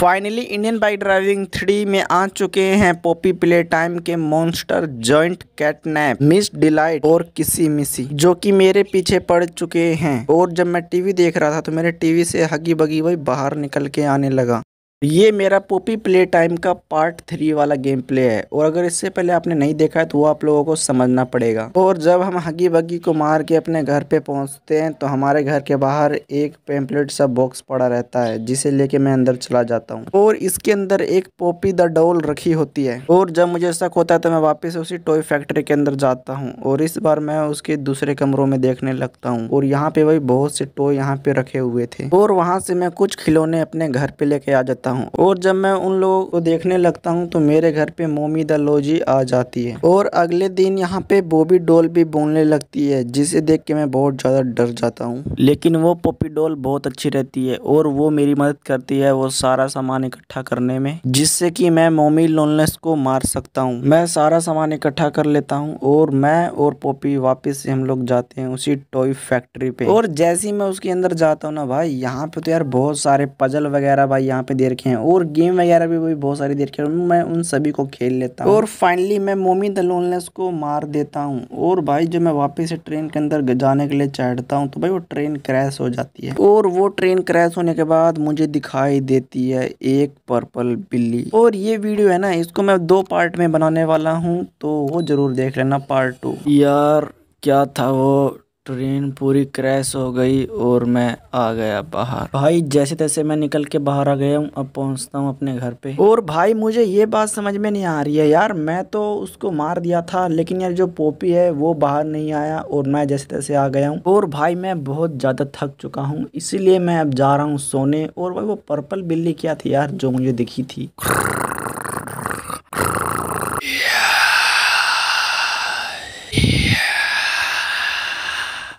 Finally Indian bike driving three में आ चुके हैं पॉपी प्ले टाइम के monster joint catnap, Miss Delight और किसी मिसी, जो कि मेरे पीछे पड़ चुके हैं। और जब मैं टीवी देख रहा था तो मेरे टीवी से हगी बगी वही बाहर निकल के आने लगा। ये मेरा पोपी प्ले टाइम का पार्ट थ्री वाला गेम प्ले है। और अगर इससे पहले आपने नहीं देखा है तो वो आप लोगों को समझना पड़ेगा। और जब हम हगी बगी को मार के अपने घर पे पहुँचते हैं तो हमारे घर के बाहर एक पेम्पलेट सा बॉक्स पड़ा रहता है, जिसे लेके मैं अंदर चला जाता हूँ। और इसके अंदर एक पोपी द डोल रखी होती है। और जब मुझे शक होता है तो मैं वापस उसी टॉय फैक्ट्री के अंदर जाता हूँ। और इस बार मैं उसके दूसरे कमरों में देखने लगता हूँ। और यहाँ पे वही बहुत से टॉय यहाँ पे रखे हुए थे। और वहाँ से मैं कुछ खिलौने अपने घर पे लेके आ जाता हूँ। और जब मैं उन लोगों को देखने लगता हूँ तो मेरे घर पे मोमी द लोजी आ जाती है। और अगले दिन यहाँ पे बोबी डोल भी बोलने लगती है, जिसे देख के मैं बहुत ज़्यादा डर जाता हूँ। लेकिन वो पोपी डोल बहुत अच्छी रहती है, और वो मेरी मदद करती है वो सारा सामान इकट्ठा करने में, जिससे कि मैं मोमी लोनलेस को मार सकता हूँ। मैं सारा सामान इकट्ठा कर लेता हूँ, और मैं और पोपी वापिस से हम लोग जाते हैं उसी टॉय फैक्ट्री पे। और जैसे ही मैं उसके अंदर जाता हूँ ना भाई, यहाँ पे तो यार बहुत सारे पजल वगैरह भाई यहाँ पे दे रखे हैं। और गेम वगैरह भी वही बहुत सारी देर मैं उन सभी को खेल लेता हूँ। और फाइनली मैं मोमी द लोनलेस को मार देता हूँ। और भाई जब मैं वापस से ट्रेन के अंदर जाने के लिए चढ़ता हूँ तो भाई वो ट्रेन क्रैश हो जाती है। और वो ट्रेन क्रैश होने के बाद मुझे दिखाई देती है एक पर्पल बिल्ली। और ये वीडियो है ना इसको मैं दो पार्ट में बनाने वाला हूँ तो वो ज़रूर देख लेना पार्ट टू यार क्या था वो? ट्रेन पूरी क्रैश हो गई और मैं आ गया बाहर। भाई, जैसे तैसे मैं निकल के बाहर आ गया हूँ, अब पहुँचता हूँ अपने घर पे। और भाई, मुझे ये बात समझ में नहीं आ रही है यार। मैं तो उसको मार दिया था, लेकिन यार जो पोपी है, वो बाहर नहीं आया और मैं जैसे तैसे आ गया हूँ। और भाई, मैं बहुत ज़्यादा थक चुका हूँ, इसीलिए मैं अब जा रहा हूँ सोने। और भाई, वो पर्पल बिल्ली क्या थी यार, जो मुझे दिखी थी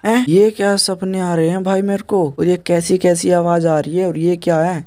हैं ये क्या सपने आ रहे हैं भाई मेरे को? और ये कैसी कैसी आवाज़ आ रही है? और ये क्या है?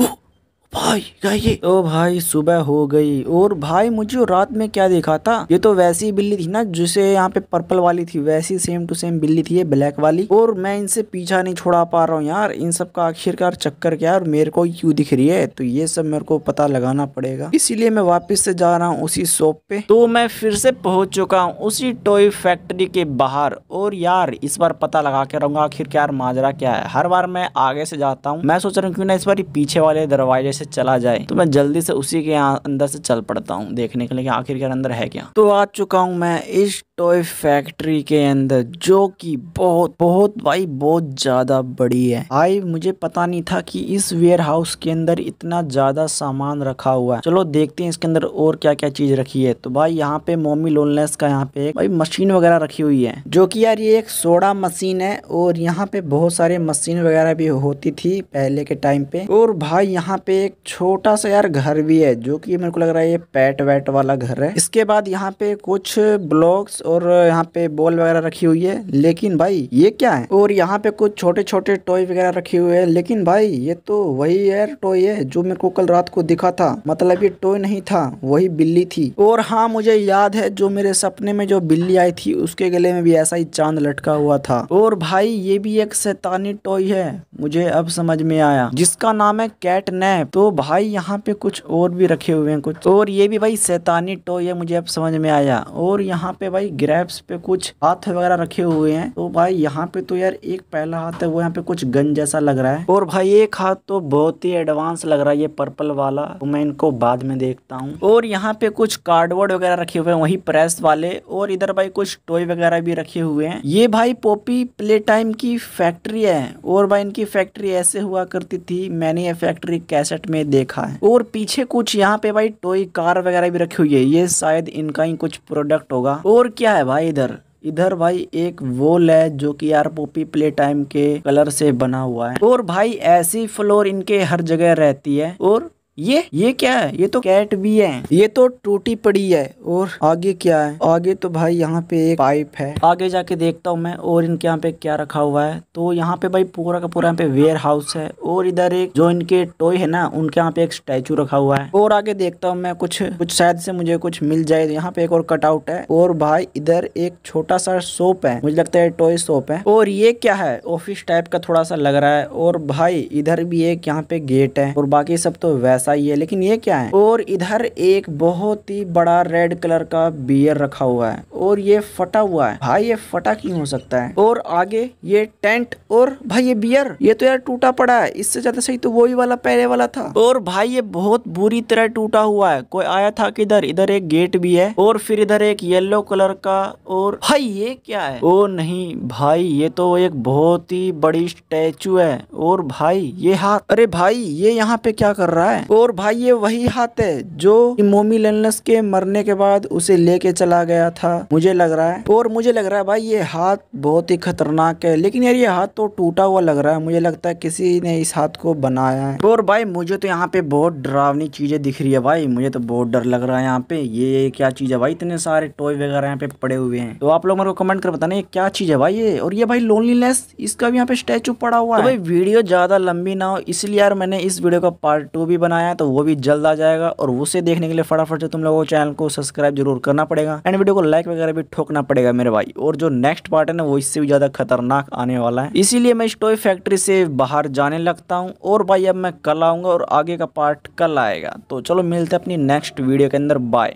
भाई ये ओ भाई, सुबह हो गई। और भाई, मुझे रात में क्या देखा था? ये तो वैसी बिल्ली थी ना, जिसे यहाँ पे पर्पल वाली थी, वैसी सेम टू सेम बिल्ली थी ये ब्लैक वाली। और मैं इनसे पीछा नहीं छोड़ा पा रहा हूँ यार। इन सब का आखिरकार चक्कर क्या और मेरे को क्यों दिख रही है? तो ये सब मेरे को पता लगाना पड़ेगा। इसीलिए मैं वापिस से जा रहा हूँ उसी शॉप पे। तो मैं फिर से पहुँच चुका हूँ उसी टॉय फैक्ट्री के बाहर। और यार, इस बार पता लगा के रहूँगा आखिर क्या माजरा क्या है। हर बार मैं आगे से जाता हूँ। मैं सोच रहा हूँ क्यों ना इस बार पीछे वाले दरवाजे से जाए। तो मैं जल्दी से उसी के अंदर से चल पड़ता हूँ, देखने के लिए आखिरकार अंदर है क्या। तो आ चुका हूँ मैं इस टॉय फैक्ट्री के अंदर, जो कि बहुत बहुत भाई, बहुत ज़्यादा बड़ी है। भाई, मुझे पता नहीं था कि इस वेयर हाउस के अंदर इतना ज़्यादा सामान रखा हुआ है। चलो देखते हैं इसके अंदर और क्या क्या चीज़ रखी है। तो भाई, यहाँ पे मोमी लोनलेस का यहाँ पे भाई मशीन वगैरह रखी हुई है, जो कि यार ये एक सोडा मशीन है और यहाँ पे बहुत सारे मशीन वगैरह भी होती थी पहले के टाइम पे। और भाई, यहाँ पे एक छोटा सा यार घर भी है, जो की मेरे को लग रहा है ये पैट वैट वाला घर है। इसके बाद यहाँ पे कुछ ब्लॉक्स और यहाँ पे बॉल वगैरह रखी हुई है, लेकिन भाई ये क्या है? और यहाँ पे कुछ छोटे छोटे टॉय वगैरह रखे हुए हैं, लेकिन भाई ये तो वही यार टॉय है, जो मेरे को कल रात को दिखा था। मतलब ये टॉय नहीं था, वही बिल्ली थी। और हाँ मुझे याद है, जो मेरे सपने में जो बिल्ली आई थी, उसके गले में भी ऐसा ही चाँद लटका हुआ था। और भाई ये भी एक शैतानी टॉय है, मुझे अब समझ में आया, जिसका नाम है कैट नैप तो भाई यहाँ पे कुछ और भी रखे हुए हैं कुछ। और ये भी भाई सैतानी टॉय है, मुझे अब समझ में आया। और यहाँ पे भाई ग्रैप्स पे कुछ हाथ वगैरह रखे हुए हैं। तो भाई यहाँ पे तो यार एक पहला हाथ है, वो यहाँ पे कुछ गन जैसा लग रहा है। और भाई एक हाथ तो बहुत ही एडवांस लग रहा है, ये पर्पल वाला। तो मैं इनको बाद में देखता हूँ। और यहाँ पे कुछ कार्डबोर्ड वगैरह रखे हुए हैं, वही प्रेस वाले। और इधर भाई कुछ टॉय वगैरह भी रखे हुए हैं। ये भाई पोपी प्ले टाइम की फैक्ट्री है। और भाई इनकी फैक्ट्री ऐसे हुआ करती थी, मैंने ये फैक्ट्री कैसेट में देखा है। और पीछे कुछ यहाँ पे भाई टॉय कार वगैरह भी रखी हुई है। ये शायद इनका ही कुछ प्रोडक्ट होगा। और क्या है भाई इधर? इधर भाई एक वॉल है जो कि यार पोपी प्ले टाइम के कलर से बना हुआ है। और भाई ऐसी फ्लोर इनके हर जगह रहती है। और ये ये क्या है? ये तो कैट भी है। ये तो टूटी पड़ी है और आगे क्या है? आगे तो भाई यहाँ पे एक पाइप है। आगे जाके देखता हूँ मैं और इनके यहाँ पे क्या रखा हुआ है। तो यहाँ पे भाई पूरा का पूरा यहाँ पे वेयर हाउस है और इधर एक जो इनके टॉय है ना, उनके यहाँ पे एक स्टैचू रखा हुआ है। और आगे देखता हूँ मैं कुछ कुछ शायद से मुझे कुछ मिल जाए। यहाँ पे एक और कटआउट है और भाई इधर एक छोटा सा सोप है। मुझे लगता है टॉय सोप है। और ये क्या है? ऑफ़िस टाइप का थोड़ा सा लग रहा है और भाई इधर भी एक यहाँ पे गेट है और बाकी सब तो वैसे वैसा ही। है लेकिन ये क्या है? और इधर एक बहुत ही बड़ा रेड कलर का बियर रखा हुआ है और ये फटा हुआ है। भाई, ये फटा क्यों हो सकता है? और आगे ये टेंट और भाई, ये बियर ये तो यार टूटा पड़ा है। इससे ज़्यादा सही तो वही वाला, पहले वाला था। और भाई, ये बहुत बुरी तरह टूटा हुआ है। कोई आया था किधर इधर एक गेट भी है और फिर इधर एक येलो कलर का और भाई, ये क्या है? ओ नहीं भाई, ये तो एक बहुत ही बड़ी स्टैचू है। और भाई, ये हाथ, अरे भाई, ये यहाँ पे क्या कर रहा है? और भाई ये वही हाथ है जो मोमी लेनस के मरने के बाद उसे लेके चला गया था। मुझे लग रहा है। और मुझे लग रहा है भाई ये हाथ बहुत ही खतरनाक है। लेकिन यार ये हाथ तो टूटा हुआ लग रहा है। मुझे लगता है किसी ने इस हाथ को बनाया है। और भाई मुझे तो यहाँ पे बहुत डरावनी चीज़ें दिख रही है भाई। मुझे तो बहुत डर लग रहा है यहाँ पे। ये क्या चीज़ है भाई? इतने सारे टॉय वगैरह यहाँ पे पड़े हुए हैं। तो आप लोग मेरे को कमेंट कर बताना ये क्या चीज़ है भाई ये? और ये भाई लोनलीनेस इसका भी यहाँ पे स्टैचू पड़ा हुआ तो है। भाई वीडियो ज़्यादा लंबी ना हो इसलिए यार मैंने इस वीडियो का पार्ट टू भी बनाया तो वो भी जल्द आ जाएगा और उसे देखने के लिए फटाफट से तुम लोगों चैनल को सब्सक्राइब ज़रूर करना पड़ेगा। एंड वीडियो को लाइक वगैरह भी ठोकना पड़ेगा मेरे भाई। और जो नेक्स्ट पार्ट है ना, वो इससे भी ज़्यादा खतरनाक आने वाला है। इसीलिए मैं स्टोई फैक्ट्री से बाहर जाने लगता हूँ और भाई अब मैं कल आऊँगा और आगे का पार्ट कल आएगा। तो चलो मिलते हैं अपनी नेक्स्ट वीडियो के अंदर। बाय